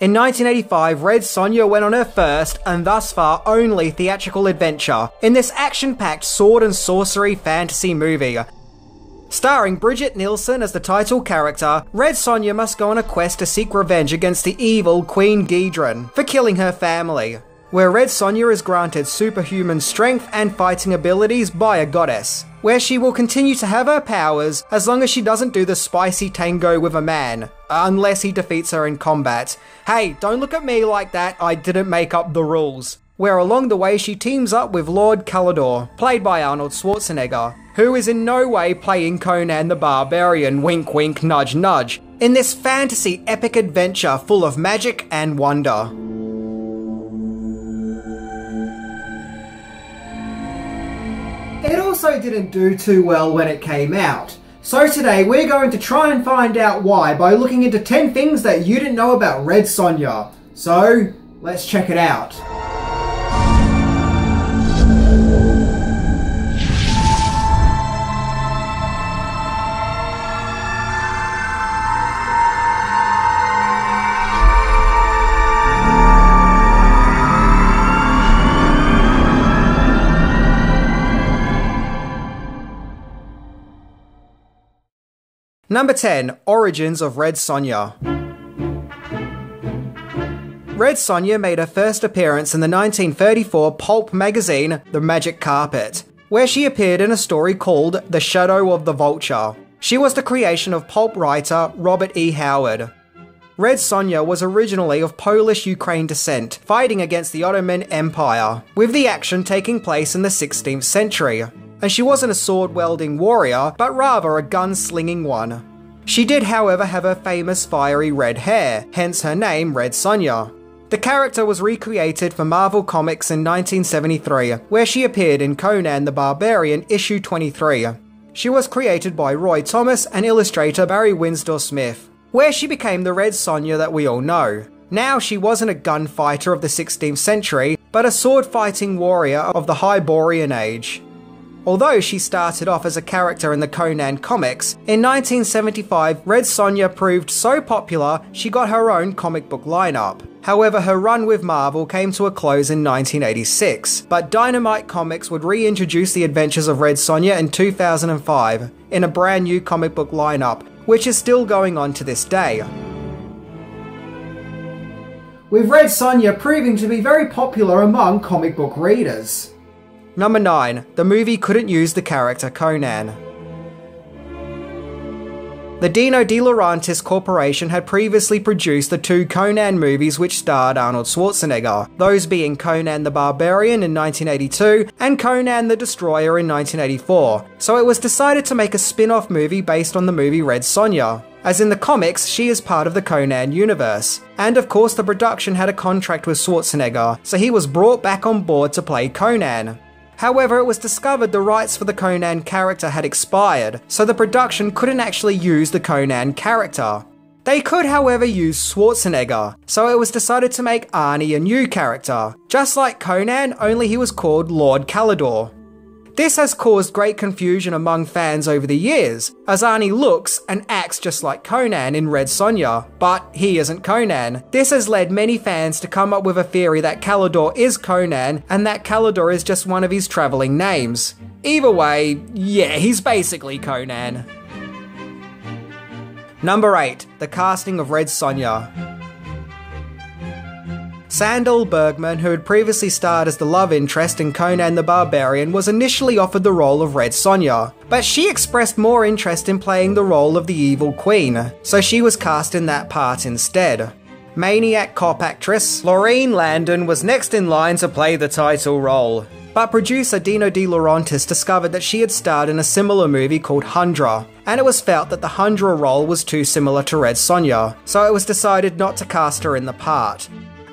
In 1985, Red Sonja went on her first, and thus far only, theatrical adventure in this action packed sword and sorcery fantasy movie. Starring Bridget Nielsen as the title character, Red Sonja must go on a quest to seek revenge against the evil Queen Gedren for killing her family, where Red Sonja is granted superhuman strength and fighting abilities by a goddess, where she will continue to have her powers as long as she doesn't do the spicy tango with a man, unless he defeats her in combat. Hey, don't look at me like that, I didn't make up the rules where along the way she teams up with Lord Kalidor, played by Arnold Schwarzenegger, who is in no way playing Conan the Barbarian, wink wink nudge nudge, in this fantasy epic adventure full of magic and wonder. Also didn't do too well when it came out. So today we're going to try and find out why by looking into 10 things that you didn't know about Red Sonja. So, let's check it out. Number 10 Origins of Red Sonja. Red Sonja made her first appearance in the 1934 pulp magazine The Magic Carpet, where she appeared in a story called The Shadow of the Vulture. She was the creation of pulp writer Robert E. Howard. Red Sonja was originally of Polish Ukraine descent, fighting against the Ottoman Empire, with the action taking place in the 16th century and she wasn't a sword wielding warrior, but rather a gun slinging one. She did, however, have her famous fiery red hair, hence her name Red Sonja. The character was recreated for Marvel Comics in 1973, where she appeared in Conan the Barbarian issue 23. She was created by Roy Thomas and illustrator Barry Windsor Smith, where she became the Red Sonja that we all know. Now she wasn't a gunfighter of the 16th century, but a sword fighting warrior of the Hyborian age. Although she started off as a character in the Conan comics, in 1975 Red Sonja proved so popular she got her own comic book lineup. However, her run with Marvel came to a close in 1986, but Dynamite Comics would reintroduce the adventures of Red Sonja in 2005 in a brand new comic book lineup, which is still going on to this day. With Red Sonja proving to be very popular among comic book readers. Number 9. The movie couldn't use the character Conan. The Dino De Laurentiis Corporation had previously produced the two Conan movies which starred Arnold Schwarzenegger, those being Conan the Barbarian in 1982 and Conan the Destroyer in 1984, so it was decided to make a spin off movie based on the movie Red Sonja. As in the comics, she is part of the Conan universe. And of course, the production had a contract with Schwarzenegger, so he was brought back on board to play Conan. However, it was discovered the rights for the Conan character had expired, so the production couldn't actually use the Conan character. They could, however, use Schwarzenegger, so it was decided to make Arnie a new character. Just like Conan, only he was called Lord Kalidor. This has caused great confusion among fans over the years, as Arnie looks and acts just like Conan in Red Sonja, but he isn't Conan. This has led many fans to come up with a theory that Kalidor is Conan and that Kalidor is just one of his travelling names. Either way, yeah, he's basically Conan. Number 8. The casting of Red Sonja. Sandahl Bergman, who had previously starred as the love interest in Conan the Barbarian, was initially offered the role of Red Sonja, but she expressed more interest in playing the role of the evil queen, so she was cast in that part instead. Maniac cop actress Laurene Landon was next in line to play the title role. But producer Dino De Laurentiis discovered that she had starred in a similar movie called Hundra, and it was felt that the Hundra role was too similar to Red Sonja, so it was decided not to cast her in the part.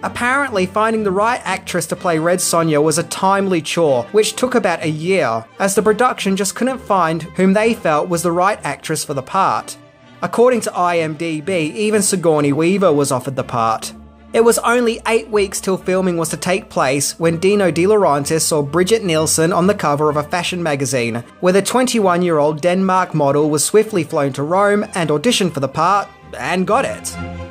Apparently, finding the right actress to play Red Sonja was a timely chore, which took about a year, as the production just couldn't find whom they felt was the right actress for the part. According to IMDb, even Sigourney Weaver was offered the part. It was only eight weeks till filming was to take place when Dino De Laurentiis saw Bridget Nielsen on the cover of a fashion magazine, where the 21 year old Denmark model was swiftly flown to Rome and auditioned for the part, and got it.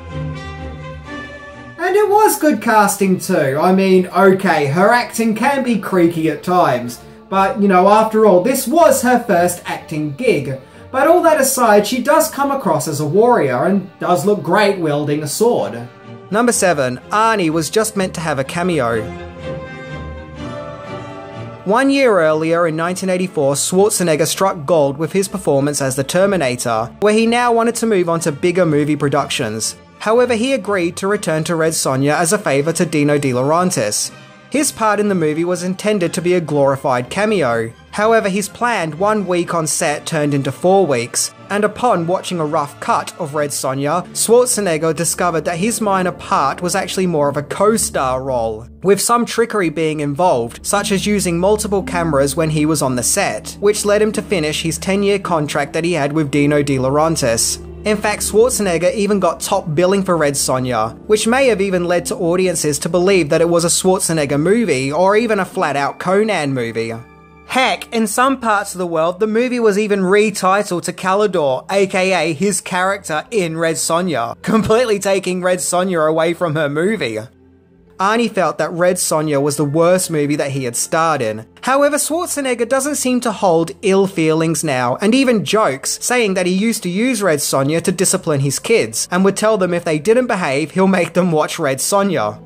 And it was good casting too. I mean, okay, her acting can be creaky at times, but you know, after all, this was her first acting gig. But all that aside, she does come across as a warrior and does look great wielding a sword. Number 7. Arnie was just meant to have a cameo. One year earlier, in 1984, Schwarzenegger struck gold with his performance as the Terminator, where he now wanted to move on to bigger movie productions. However, he agreed to return to Red Sonja as a favour to Dino De Laurentiis. His part in the movie was intended to be a glorified cameo. However, his planned one week on set turned into four weeks, and upon watching a rough cut of Red Sonja, Schwarzenegger discovered that his minor part was actually more of a co star role, with some trickery being involved, such as using multiple cameras when he was on the set, which led him to finish his 10 year contract that he had with Dino De Laurentiis. In fact, Schwarzenegger even got top billing for Red Sonja, which may have even led to audiences to believe that it was a Schwarzenegger movie or even a flat out Conan movie. Heck, in some parts of the world, the movie was even retitled to Kalidor, aka his character in Red Sonja, completely taking Red Sonja away from her movie. Arnie felt that Red Sonja was the worst movie that he had starred in. However, Schwarzenegger doesn't seem to hold ill feelings now, and even jokes, saying that he used to use Red Sonja to discipline his kids, and would tell them if they didn't behave, he'll make them watch Red Sonja.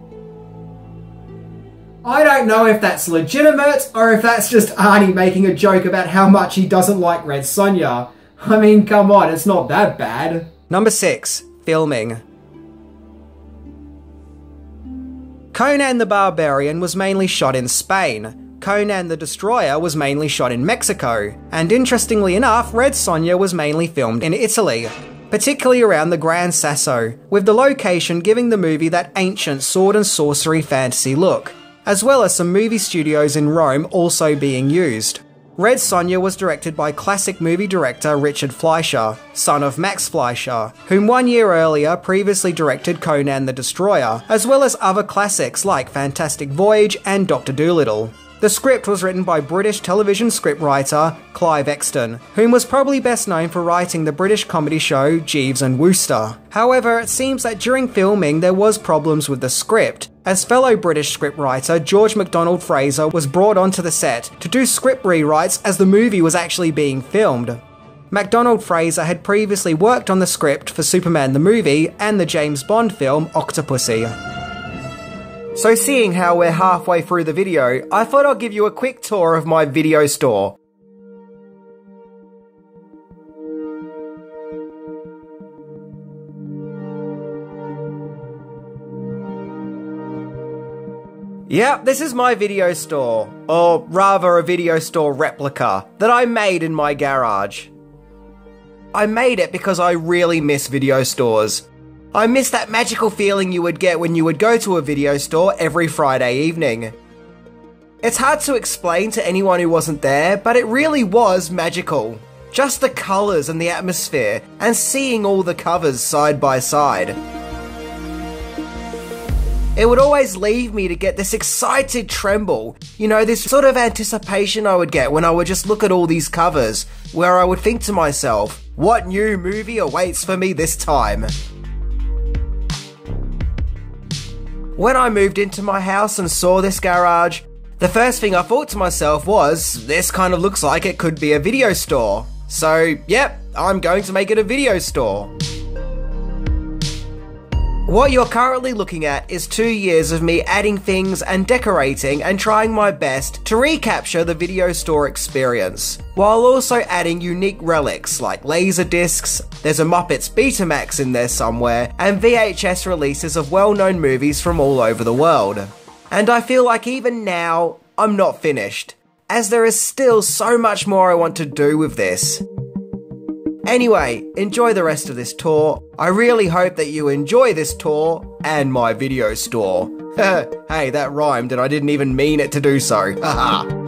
I don't know if that's legitimate or if that's just Arnie making a joke about how much he doesn't like Red Sonja. I mean, come on, it's not that bad. Number 6. Filming. Conan the Barbarian was mainly shot in Spain. Conan the Destroyer was mainly shot in Mexico. And interestingly enough, Red Sonja was mainly filmed in Italy particularly around the Grand Sasso, with the location giving the movie that ancient sword and sorcery fantasy look as well as some movie studios in Rome also being used. Red Sonja was directed by classic movie director Richard Fleischer, son of Max Fleischer, whom one year earlier previously directed Conan the Destroyer, as well as other classics like Fantastic Voyage and Doctor Dolittle. The script was written by British television scriptwriter Clive Exton, whom was probably best known for writing the British comedy show Jeeves and Wooster. However, it seems that during filming there was problems with the script, as fellow British scriptwriter George MacDonald Fraser was brought onto the set to do script rewrites as the movie was actually being filmed. MacDonald Fraser had previously worked on the script for Superman the movie and the James Bond film Octopussy. So seeing how we're halfway through the video, I thought I'd give you a quick tour of my video store. Yep, this is my video store, or rather a video store replica, that I made in my garage. I made it because I really miss video stores. I miss that magical feeling you would get when you would go to a video store every Friday evening. It's hard to explain to anyone who wasn't there, but it really was magical. Just the colours and the atmosphere, and seeing all the covers side by side. It would always leave me to get this excited tremble, you know, this sort of anticipation I would get when I would just look at all these covers, where I would think to myself, what new movie awaits for me this time? When I moved into my house and saw this garage, the first thing I thought to myself was, this kind of looks like it could be a video store. So, yep, I'm going to make it a video store. What you're currently looking at is two years of me adding things and decorating and trying my best to recapture the video store experience, while also adding unique relics like laser discs, there's a Muppets Betamax in there somewhere, and VHS releases of well known movies from all over the world. And I feel like even now, I'm not finished, as there is still so much more I want to do with this. Anyway, enjoy the rest of this tour. I really hope that you enjoy this tour and my video store. hey, that rhymed and I didn't even mean it to do so. Haha.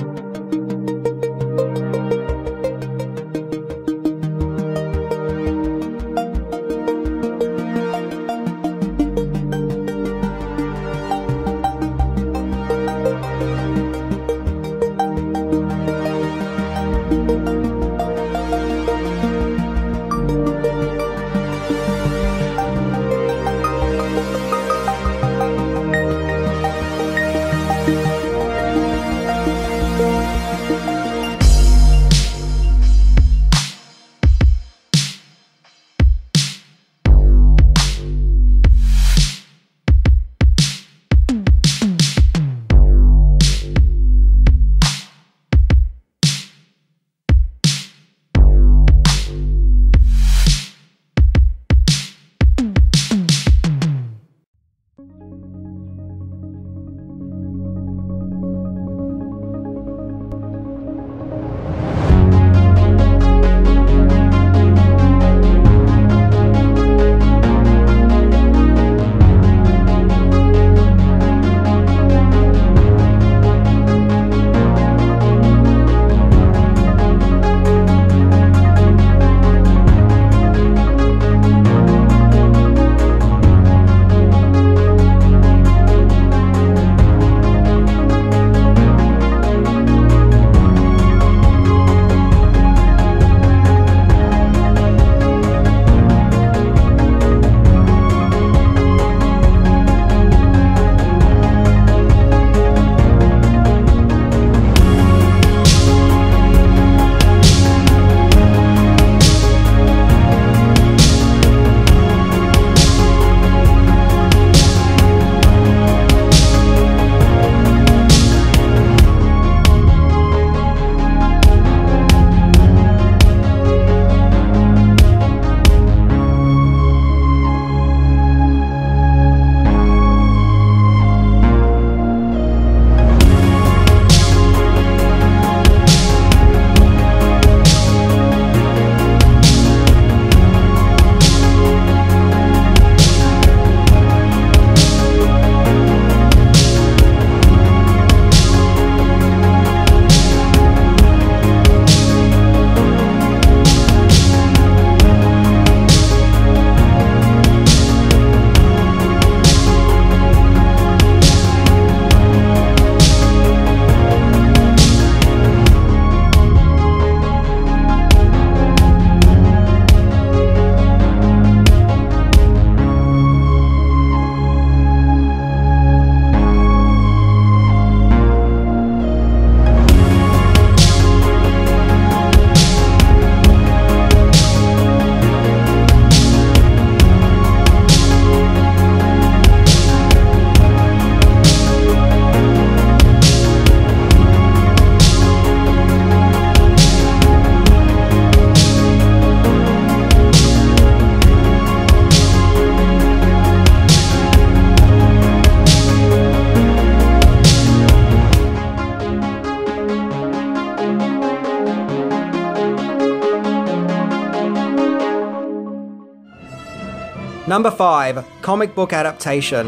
Number 5 Comic Book Adaptation.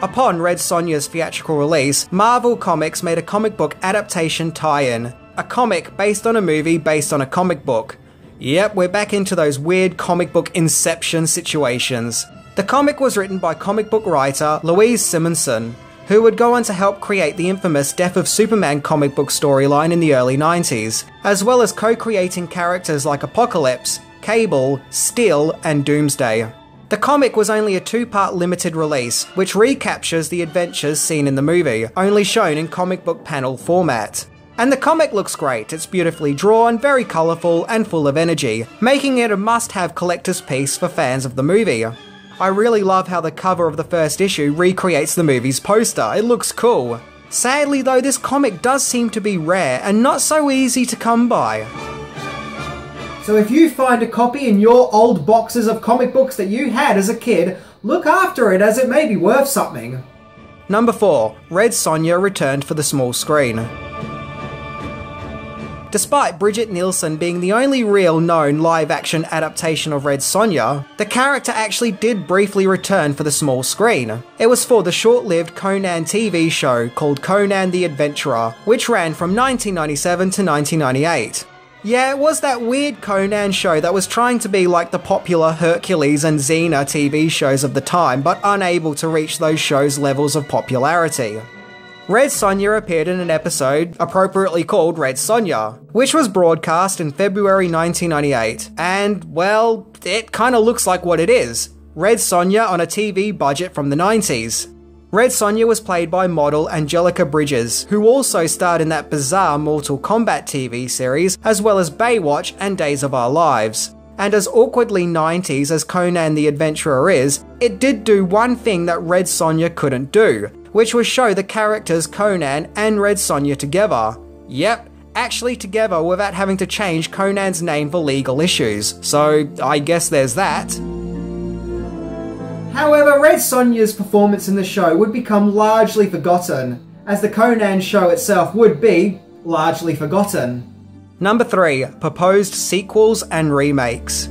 Upon Red Sonja's theatrical release, Marvel Comics made a comic book adaptation tie in. A comic based on a movie based on a comic book. Yep, we're back into those weird comic book inception situations. The comic was written by comic book writer Louise Simonson, who would go on to help create the infamous Death of Superman comic book storyline in the early 90s, as well as co creating characters like Apocalypse, Cable, Steel, and Doomsday. The comic was only a two part limited release, which recaptures the adventures seen in the movie, only shown in comic book panel format. And the comic looks great, it's beautifully drawn, very colourful, and full of energy, making it a must have collector's piece for fans of the movie. I really love how the cover of the first issue recreates the movie's poster, it looks cool. Sadly, though, this comic does seem to be rare and not so easy to come by. So if you find a copy in your old boxes of comic books that you had as a kid, look after it as it may be worth something. Number 4. Red Sonja returned for the small screen. Despite Bridget Nielsen being the only real known live action adaptation of Red Sonja, the character actually did briefly return for the small screen. It was for the short lived Conan TV show called Conan the Adventurer, which ran from 1997 to 1998. Yeah, it was that weird Conan show that was trying to be like the popular Hercules and Xena TV shows of the time, but unable to reach those shows' levels of popularity. Red Sonja appeared in an episode appropriately called Red Sonja, which was broadcast in February 1998, and, well, it kinda looks like what it is Red Sonja on a TV budget from the 90s. Red Sonja was played by model Angelica Bridges, who also starred in that bizarre Mortal Kombat TV series, as well as Baywatch and Days of Our Lives. And as awkwardly 90s as Conan the Adventurer is, it did do one thing that Red Sonja couldn't do, which was show the characters Conan and Red Sonja together. Yep, actually together without having to change Conan's name for legal issues, so I guess there's that. However, Red Sonja's performance in the show would become largely forgotten, as the Conan show itself would be largely forgotten. Number 3 Proposed sequels and remakes.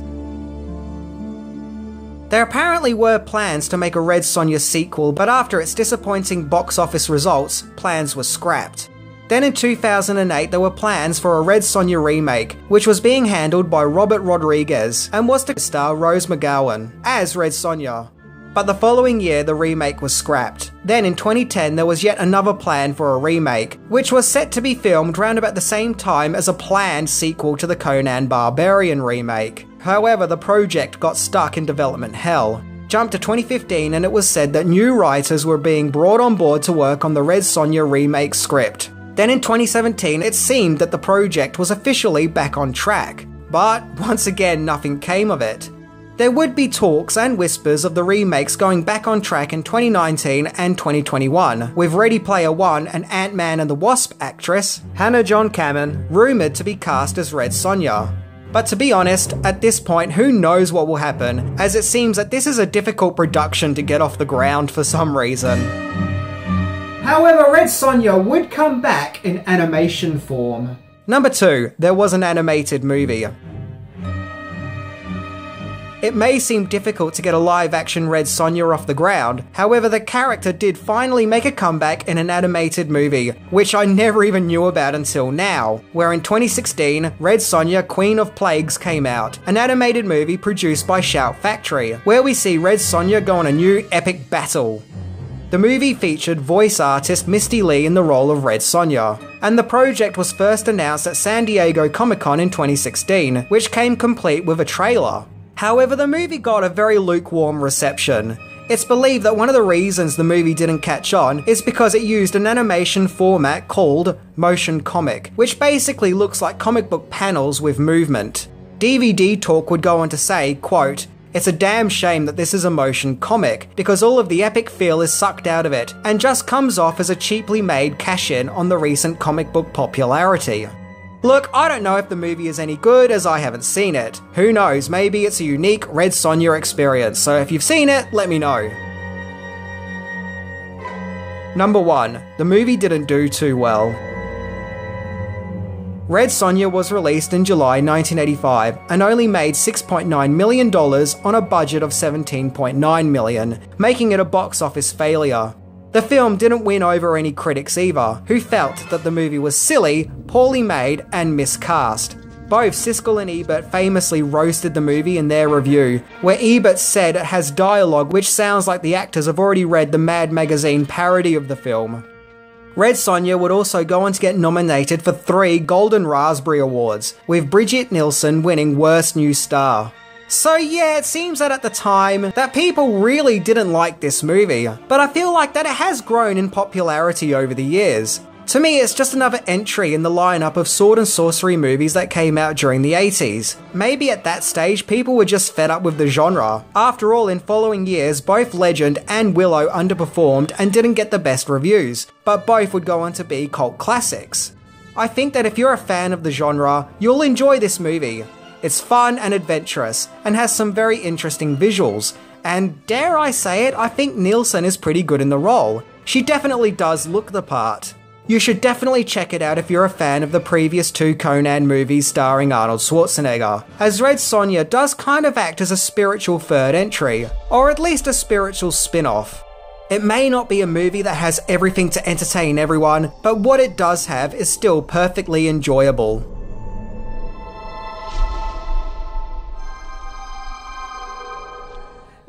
There apparently were plans to make a Red Sonja sequel, but after its disappointing box office results, plans were scrapped. Then in 2008, there were plans for a Red Sonja remake, which was being handled by Robert Rodriguez and was to star Rose McGowan as Red Sonja. But the following year, the remake was scrapped. Then in 2010, there was yet another plan for a remake, which was set to be filmed round about the same time as a planned sequel to the Conan Barbarian remake. However, the project got stuck in development hell. Jump to 2015 and it was said that new writers were being brought on board to work on the Red Sonja remake script. Then in 2017, it seemed that the project was officially back on track. But once again, nothing came of it. There would be talks and whispers of the remakes going back on track in 2019 and 2021, with Ready Player One and Ant Man and the Wasp actress, Hannah John Kamen, rumoured to be cast as Red Sonja. But to be honest, at this point, who knows what will happen, as it seems that this is a difficult production to get off the ground for some reason. However, Red Sonja would come back in animation form. Number 2, there was an animated movie. It may seem difficult to get a live action Red Sonja off the ground, however, the character did finally make a comeback in an animated movie, which I never even knew about until now, where in 2016, Red Sonja Queen of Plagues came out, an animated movie produced by Shout Factory, where we see Red Sonja go on a new epic battle. The movie featured voice artist Misty Lee in the role of Red Sonja, and the project was first announced at San Diego Comic Con in 2016, which came complete with a trailer. However, the movie got a very lukewarm reception. It's believed that one of the reasons the movie didn't catch on is because it used an animation format called motion comic, which basically looks like comic book panels with movement. DVD Talk would go on to say, quote, it's a damn shame that this is a motion comic, because all of the epic feel is sucked out of it, and just comes off as a cheaply made cash in on the recent comic book popularity. Look, I don't know if the movie is any good as I haven't seen it. Who knows, maybe it's a unique Red Sonja experience, so if you've seen it, let me know. Number 1. The movie didn't do too well. Red Sonja was released in July 1985 and only made $6.9 million on a budget of 17.9 million, making it a box office failure. The film didn't win over any critics either, who felt that the movie was silly, poorly made, and miscast. Both Siskel and Ebert famously roasted the movie in their review, where Ebert said it has dialogue which sounds like the actors have already read the Mad magazine parody of the film. Red Sonja would also go on to get nominated for three Golden Raspberry Awards, with Brigitte Nielsen winning Worst New Star. So yeah, it seems that at the time that people really didn't like this movie, but I feel like that it has grown in popularity over the years. To me, it's just another entry in the lineup of sword and sorcery movies that came out during the 80s. Maybe at that stage, people were just fed up with the genre. After all, in following years, both Legend and Willow underperformed and didn't get the best reviews, but both would go on to be cult classics. I think that if you're a fan of the genre, you'll enjoy this movie. It's fun and adventurous, and has some very interesting visuals, and dare I say it, I think Nielsen is pretty good in the role. She definitely does look the part. You should definitely check it out if you're a fan of the previous two Conan movies starring Arnold Schwarzenegger, as Red Sonja does kind of act as a spiritual third entry, or at least a spiritual spin off. It may not be a movie that has everything to entertain everyone, but what it does have is still perfectly enjoyable.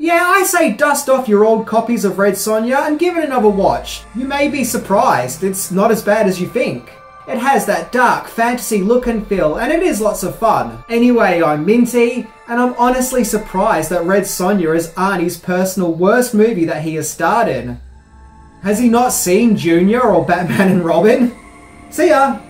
Yeah, I say dust off your old copies of Red Sonja and give it another watch. You may be surprised, it's not as bad as you think. It has that dark fantasy look and feel, and it is lots of fun. Anyway, I'm Minty, and I'm honestly surprised that Red Sonja is Arnie's personal worst movie that he has starred in. Has he not seen Junior or Batman and Robin? See ya!